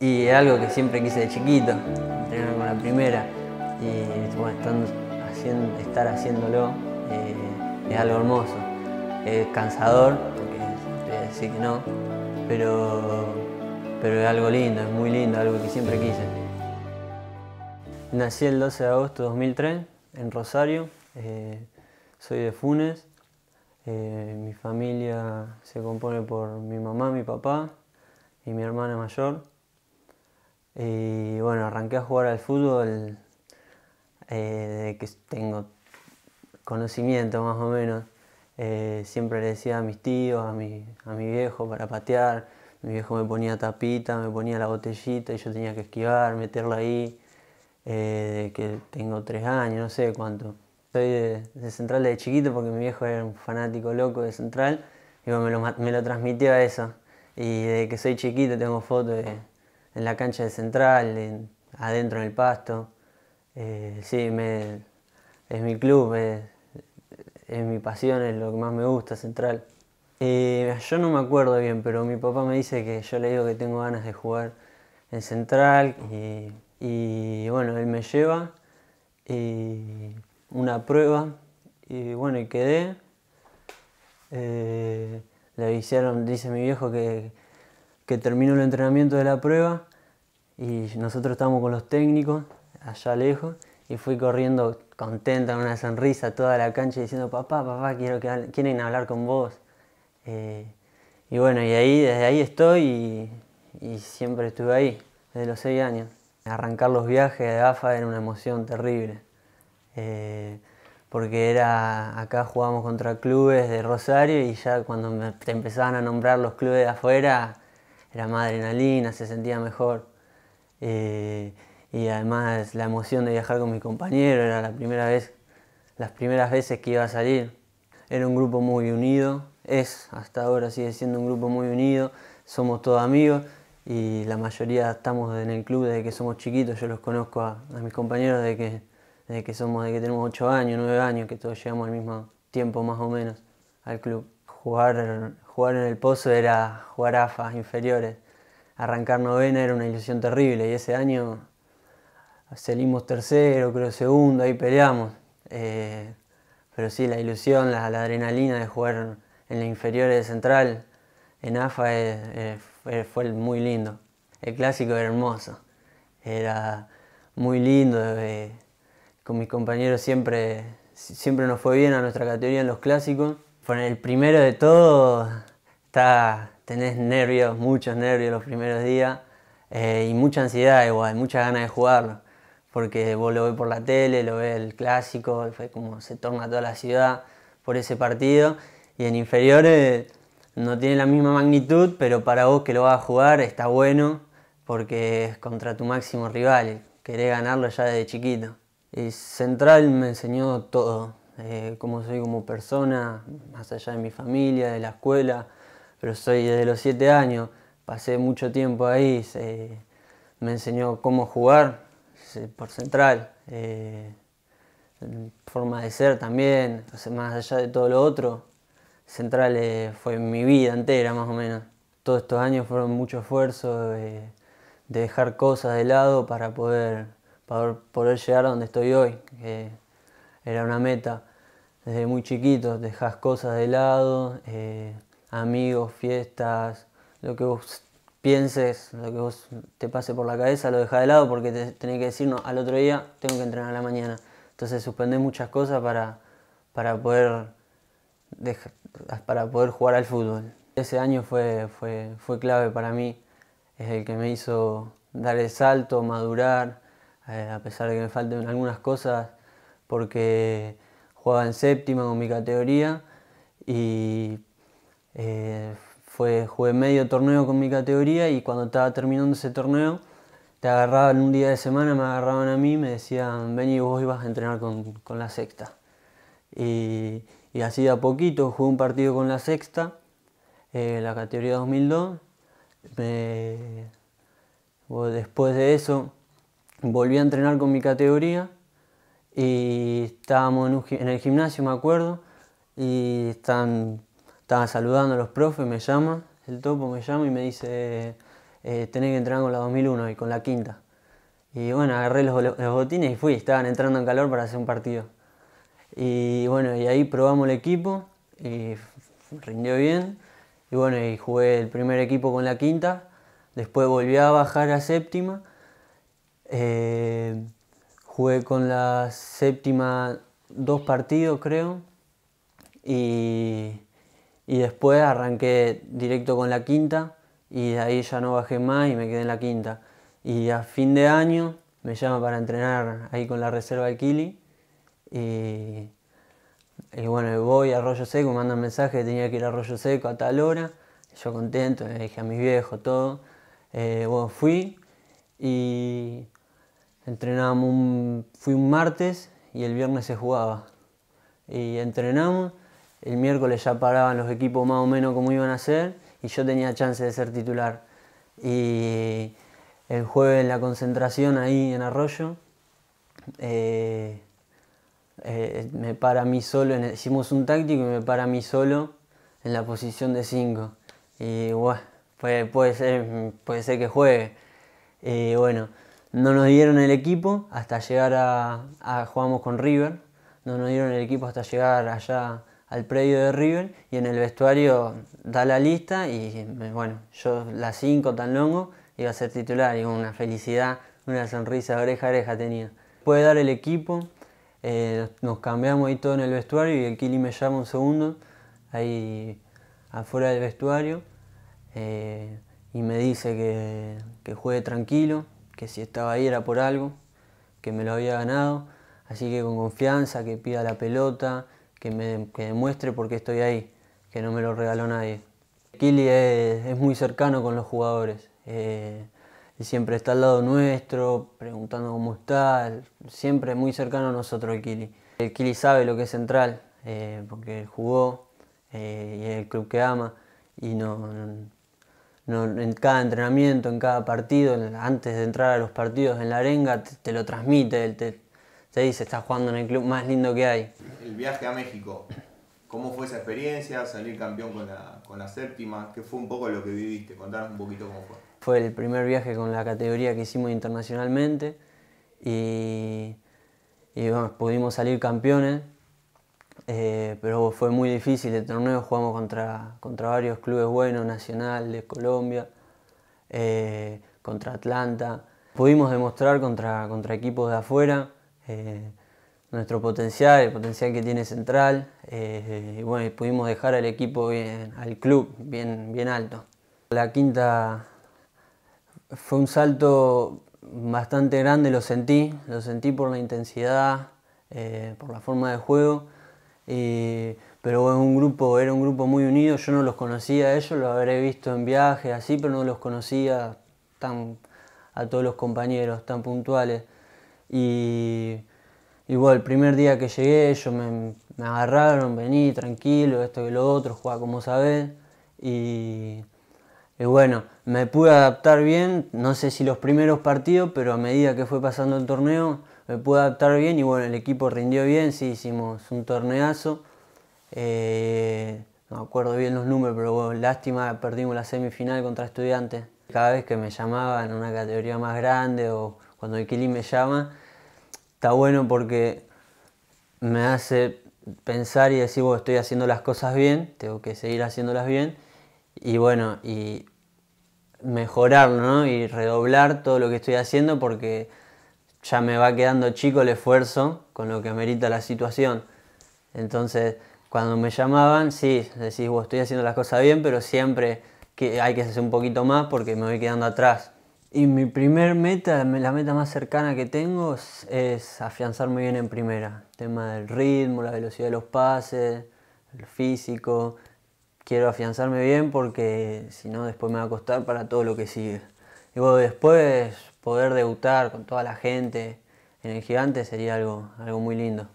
Y es algo que siempre quise de chiquito, entrenar con la primera. Y bueno, haciendo, estar haciéndolo eh, es algo hermoso. Es cansador, porque voy a decir que no, pero, pero es algo lindo, es muy lindo, algo que siempre quise. Nací el 12 de agosto de 2003 en Rosario, eh, soy de Funes, eh, mi familia se compone por mi mamá, mi papá y mi hermana mayor. Y bueno, arranqué a jugar al fútbol eh, desde que tengo conocimiento más o menos. Eh, siempre le decía a mis tíos, a mi, a mi viejo para patear. Mi viejo me ponía tapita, me ponía la botellita y yo tenía que esquivar, meterla ahí. Eh, que tengo tres años, no sé cuánto. Soy de, Central de chiquito porque mi viejo era un fanático loco de Central y me, lo, me lo transmitió a eso. Y desde que soy chiquito tengo fotos de, en la cancha de central, adentro en el pasto. Eh, sí, me, es mi club, es, mi pasión, es lo que más me gusta, central. Eh, yo no me acuerdo bien, pero mi papá me dice que yo le digo que tengo ganas de jugar en central y, bueno, él me lleva y una prueba y bueno, y quedé. Eh, le avisaron, dice mi viejo, que, que terminó el entrenamiento de la prueba y nosotros estábamos con los técnicos allá lejos y fui corriendo contenta, con una sonrisa toda la cancha diciendo, papá, papá, quiero que quieren hablar con vos. Eh, y bueno, y ahí, desde ahí estoy y, siempre estuve ahí, desde los seis años. Arrancar los viajes de AFA era una emoción terrible. Eh, porque era acá jugábamos contra clubes de Rosario y ya cuando te empezaban a nombrar los clubes de afuera era más adrenalina, se sentía mejor. Eh, y además la emoción de viajar con mis compañeros, era la primera vez, las primeras veces que iba a salir. Era un grupo muy unido, es, hasta ahora sigue siendo un grupo muy unido, somos todos amigos y la mayoría estamos en el club desde que somos chiquitos, yo los conozco a, mis compañeros desde que, desde que somos, desde que tenemos 8 años, 9 años, que todos llegamos al mismo tiempo más o menos al club. Jugar, jugar en el pozo era jugar AFA inferiores arrancar novena era una ilusión terrible y ese año salimos tercero, creo segundo, ahí peleamos. Eh, pero sí, la ilusión, la, adrenalina de jugar en la inferior de Central, en AFA, eh, eh, fue muy lindo. El clásico era hermoso, era muy lindo. con mis compañeros siempre, siempre nos fue bien a nuestra categoría en los clásicos. Fue el primero de todo, está tenés nervios, muchos nervios los primeros días eh, y mucha ansiedad igual, muchas ganas de jugarlo, porque vos lo ves por la tele, lo ves el clásico, fue como se torna toda la ciudad por ese partido y en inferiores no tiene la misma magnitud, pero para vos que lo vas a jugar está bueno porque es contra tu máximo rival, querés ganarlo ya desde chiquito. Y Central me enseñó todo, eh, cómo soy como persona, más allá de mi familia, de la escuela, pero soy desde los siete años, pasé mucho tiempo ahí, me enseñó cómo jugar por central, eh, forma de ser también, más allá de todo lo otro, central eh, fue mi vida entera más o menos. Todos estos años fueron mucho esfuerzo de dejar cosas de lado para poder, para poder llegar a donde estoy hoy, que era una meta desde muy chiquito, dejas cosas de lado. Eh, amigos, fiestas, lo que vos pienses, lo que vos te pase por la cabeza, lo dejas de lado porque te, tenés que decir, no, al otro día tengo que entrenar a la mañana. Entonces suspendés muchas cosas para, para, poder, para poder jugar al fútbol. Ese año fue, fue, fue clave para mí, es el que me hizo dar el salto, madurar, eh, a pesar de que me falten algunas cosas, porque jugaba en séptima con mi categoría y eh, fue, jugué medio torneo con mi categoría y cuando estaba terminando ese torneo, te agarraban un día de semana, me agarraban a mí, me decían, ven y vos ibas a entrenar con, la sexta. Y, y, así de a poquito jugué un partido con la sexta, eh, la categoría 2002. después de eso volví a entrenar con mi categoría y estábamos en, en el gimnasio, me acuerdo, y están estaba saludando a los profes, me llama, el topo me llama y me dice, tenés que entrenar con la 2001 y con la quinta. Y bueno, agarré los, los botines y fui, estaban entrando en calor para hacer un partido. Y bueno, y ahí probamos el equipo y rindió bien. Y bueno, y jugué el primer equipo con la quinta. Después volví a bajar a séptima. Eh, jugué con la séptima dos partidos, creo. Y, y después arranqué directo con la quinta. Y de ahí ya no bajé más y me quedé en la quinta. Y a fin de año me llama para entrenar ahí con la reserva de Kili. Y, y bueno, voy a Arroyo Seco, me mandan mensaje que tenía que ir a Arroyo Seco a tal hora. Yo contento, le dije a mis viejos todo. Eh, bueno, fui y entrenábamos, un, fui un martes y el viernes se jugaba. Y entrenamos, el miércoles ya paraban los equipos más o menos como iban a ser y yo tenía chance de ser titular. Y el jueves en la concentración ahí en Arroyo, eh, eh, me para mí solo, hicimos un táctico y me para a mí solo en la posición de 5. Y bueno, puede, puede, ser, puede ser que juegue. Bueno, no nos dieron el equipo hasta llegar a, a, jugamos con River, no nos dieron el equipo hasta llegar allá al predio de River y en el vestuario da la lista y bueno, yo la 5 tan longo iba a ser titular y una felicidad, una sonrisa oreja a oreja tenía. Puede dar el equipo, eh, nos cambiamos ahí todo en el vestuario y el Kili me llama un segundo, ahí afuera del vestuario, eh, y me dice que, que, juegue tranquilo, que si estaba ahí era por algo, que me lo había ganado, así que con confianza, que pida la pelota, que, me, que demuestre por qué estoy ahí, que no me lo regaló nadie. Kili es, muy cercano con los jugadores. Eh, y siempre está al lado nuestro, preguntando cómo está, siempre muy cercano a nosotros el Kili. El Kili sabe lo que es central, eh, porque jugó eh, y es el club que ama y no, en cada entrenamiento, en cada partido, antes de entrar a los partidos en la arenga, te, lo transmite, te, te dice, estás jugando en el club más lindo que hay. El viaje a México, ¿cómo fue esa experiencia? Salir campeón con la, con la séptima, ¿qué fue un poco lo que viviste? Contanos un poquito cómo fue. Fue el primer viaje con la categoría que hicimos internacionalmente y, pudimos salir campeones, eh, pero fue muy difícil el torneo, jugamos contra, contra varios clubes buenos, Nacional de Colombia, eh, contra Atlanta. Pudimos demostrar contra, contra equipos de afuera eh, nuestro potencial, el potencial que tiene Central, y bueno, pudimos dejar al equipo bien, al club bien, bien alto. La quinta fue un salto bastante grande, lo sentí, lo sentí por la intensidad, eh, por la forma de juego, pero un grupo, era un grupo muy unido, yo no los conocía a ellos, los habré visto en viajes así, pero no los conocía tan, a todos los compañeros tan puntuales. Y igual, el primer día que llegué ellos me, agarraron, vení tranquilo, esto y lo otro, jugaba como sabés. Y, y bueno, me pude adaptar bien, no sé si los primeros partidos, pero a medida que fue pasando el torneo me pude adaptar bien y bueno, el equipo rindió bien, sí, hicimos un torneazo. Eh, no me acuerdo bien los números, pero bueno, lástima, perdimos la semifinal contra estudiantes. Cada vez que me llamaban en una categoría más grande o cuando el Kili me llama, está bueno porque me hace pensar y decir, estoy haciendo las cosas bien, tengo que seguir haciéndolas bien y bueno, y mejorarlo ¿no? y redoblar todo lo que estoy haciendo porque ya me va quedando chico el esfuerzo con lo que amerita la situación. Entonces, cuando me llamaban, sí, decís, estoy haciendo las cosas bien, pero siempre que hay que hacer un poquito más porque me voy quedando atrás. Y mi primer meta, la meta más cercana que tengo es, afianzarme bien en primera. El tema del ritmo, la velocidad de los pases, el físico, quiero afianzarme bien porque si no después me va a costar para todo lo que sigue. Y bueno, después poder debutar con toda la gente en el gigante sería algo, algo muy lindo.